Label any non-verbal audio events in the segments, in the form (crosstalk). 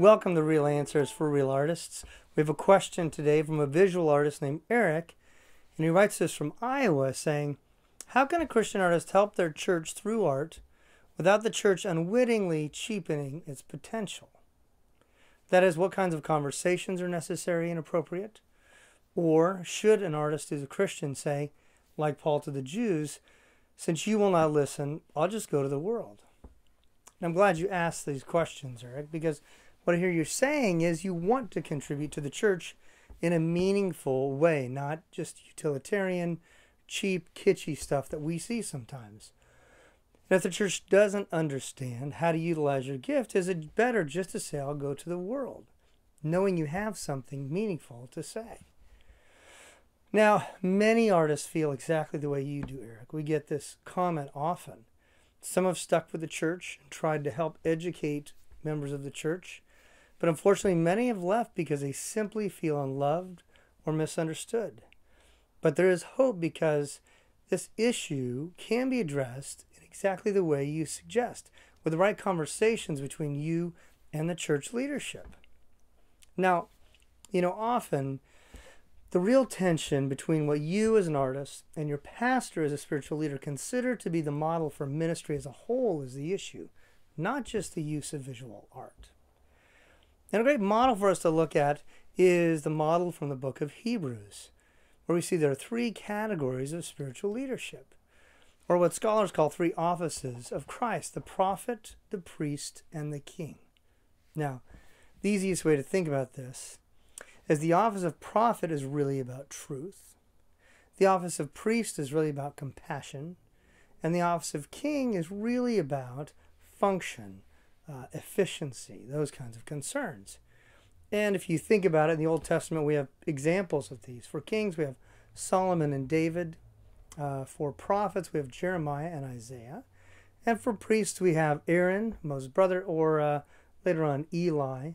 Welcome to Real Answers for Real Artists. We have a question today from a visual artist named Eric, and he writes this from Iowa saying, How can a Christian artist help their church through art without the church unwittingly cheapening its potential? That is, what kinds of conversations are necessary and appropriate? Or should an artist who's a Christian say, like Paul to the Jews, since you will not listen, I'll just go to the world? And I'm glad you asked these questions, Eric, because what I hear you saying is you want to contribute to the church in a meaningful way, not just utilitarian, cheap, kitschy stuff that we see sometimes. And if the church doesn't understand how to utilize your gift, is it better just to say, I'll go to the world, knowing you have something meaningful to say? Now, many artists feel exactly the way you do, Eric. We get this comment often. Some have stuck with the church and tried to help educate members of the church, but unfortunately, many have left because they simply feel unloved or misunderstood. But there is hope because this issue can be addressed in exactly the way you suggest, with the right conversations between you and the church leadership. Now, you know, often the real tension between what you as an artist and your pastor as a spiritual leader consider to be the model for ministry as a whole is the issue, not just the use of visual art. And a great model for us to look at is the model from the book of Hebrews, where we see there are three categories of spiritual leadership, or what scholars call three offices of Christ the prophet, the priest, and the king. Now, the easiest way to think about this is the office of prophet is really about truth, the office of priest is really about compassion, and the office of king is really about function, uh, efficiency, those kinds of concerns. And if you think about it, in the Old Testament, we have examples of these. For kings, we have Solomon and David. Uh, for prophets, we have Jeremiah and Isaiah. And for priests, we have Aaron, Moses' brother, or uh, later on Eli.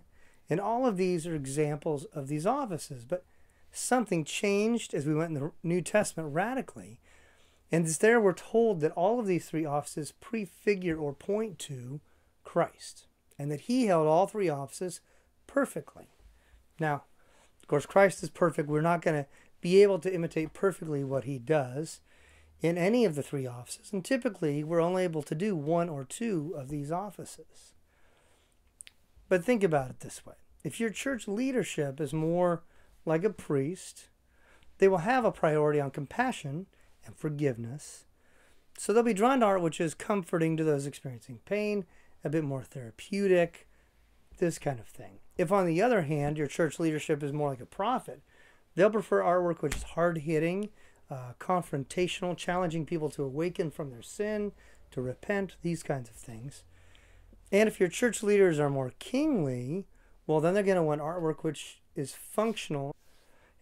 And all of these are examples of these offices. But something changed as we went in the New Testament radically. And it's there we're told that all of these three offices prefigure or point to Christ, and that he held all three offices perfectly. Now, of course, Christ is perfect. We're not going to be able to imitate perfectly what he does in any of the three offices, and typically we're only able to do one or two of these offices. But think about it this way if your church leadership is more like a priest, they will have a priority on compassion and forgiveness. So they'll be drawn to art which is comforting to those experiencing pain, a bit more therapeutic, this kind of thing. If, on the other hand, your church leadership is more like a prophet, they'll prefer artwork which is hard hitting, uh, confrontational, challenging people to awaken from their sin, to repent, these kinds of things. And if your church leaders are more kingly, well, then they're going to want artwork which is functional.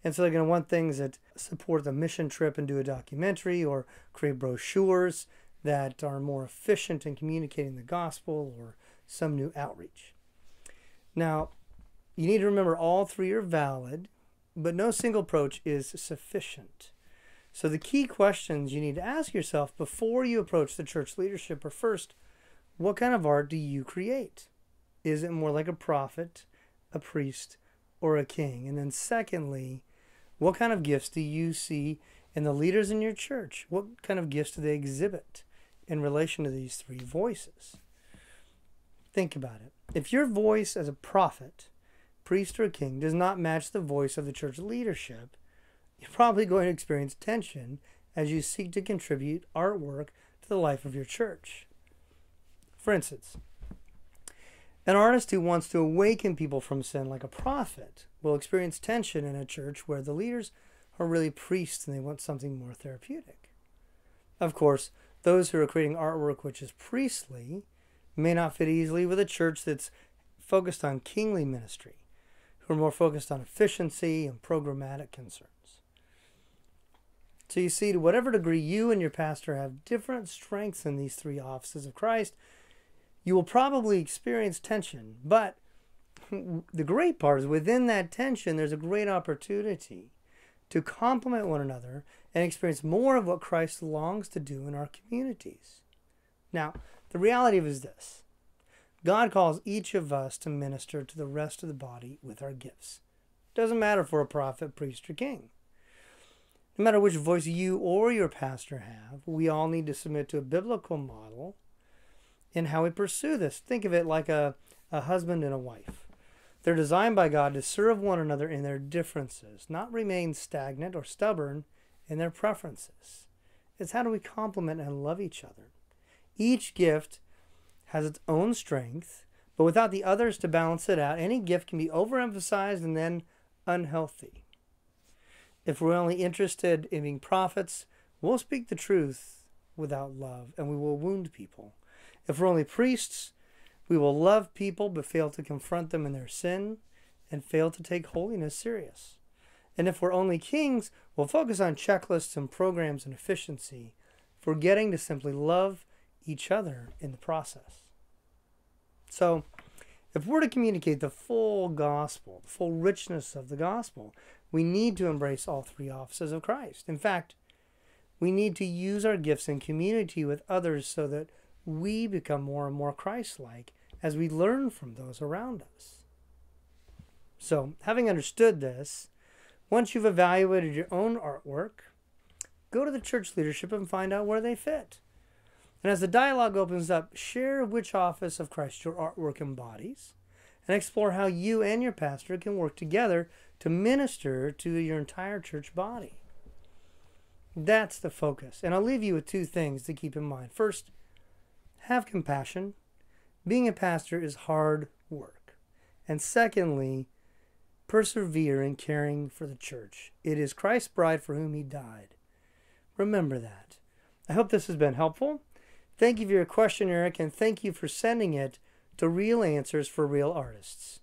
And so they're going to want things that support the mission trip and do a documentary or create brochures that are more efficient in communicating the gospel or some new outreach. Now, you need to remember all three are valid, but no single approach is sufficient. So the key questions you need to ask yourself before you approach the church leadership are first, what kind of art do you create? Is it more like a prophet, a priest, or a king? And then, secondly, what kind of gifts do you see in the leaders in your church? What kind of gifts do they exhibit in relation to these three voices? Think about it. If your voice as a prophet, priest, or king does not match the voice of the church leadership, you're probably going to experience tension as you seek to contribute artwork to the life of your church. For instance, an artist who wants to awaken people from sin like a prophet will experience tension in a church where the leaders are really priests and they want something more therapeutic. Of course, those who are creating artwork which is priestly may not fit easily with a church that's focused on kingly ministry, who are more focused on efficiency and programmatic concerns. So you see, to whatever degree you and your pastor have different strengths in these three offices of Christ, you will probably experience tension. But (laughs) the great part is within that tension, there's a great opportunity to complement one another and experience more of what Christ longs to do in our communities. Now, the reality is this God calls each of us to minister to the rest of the body with our gifts. Doesn't matter we're a prophet, priest, or king. No matter which voice you or your pastor have, we all need to submit to a biblical model in how we pursue this. Think of it like a, a husband and a wife. They're designed by God to serve one another in their differences, not remain stagnant or stubborn in their preferences. It's how do we complement and love each other. Each gift has its own strength, but without the others to balance it out, any gift can be overemphasized and then unhealthy. If we're only interested in being prophets, we'll speak the truth without love and we will wound people. If we're only priests, we will love people but fail to confront them in their sin and fail to take holiness serious. And if we're only kings, we'll focus on checklists and programs and efficiency, forgetting to simply love each other in the process. So, if we're to communicate the full gospel, the full richness of the gospel, we need to embrace all three offices of Christ. In fact, we need to use our gifts in community with others so that we become more and more Christ like as we learn from those around us. So, having understood this, once you've evaluated your own artwork, go to the church leadership and find out where they fit. And as the dialogue opens up, share which office of Christ your artwork embodies and explore how you and your pastor can work together to minister to your entire church body. That's the focus. And I'll leave you with two things to keep in mind. First, have compassion. Being a pastor is hard work. And secondly, persevere in caring for the church. It is Christ's bride for whom he died. Remember that. I hope this has been helpful. Thank you for your question, Eric, and thank you for sending it to Real Answers for Real Artists.